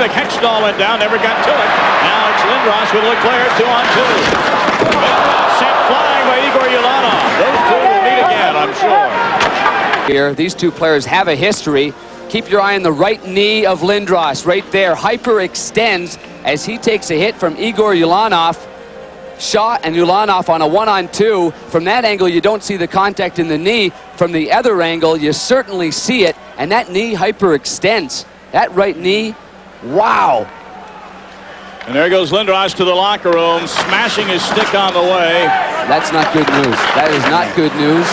Terrific Hextall went down, never got to it. Now it's Lindros with LeClair, two on two. Sent flying by Igor Ulanov. Those two will meet again, I'm sure. Here, these two players have a history. Keep your eye on the right knee of Lindros, right there. Hyper extends as he takes a hit from Igor Ulanov. Shaw and Ulanov on a one-on-two. From that angle, you don't see the contact in the knee. From the other angle, you certainly see it, and that knee hyperextends. That right knee, wow. And there goes Lindros to the locker room, smashing his stick on the way. That's not good news. That is not good news.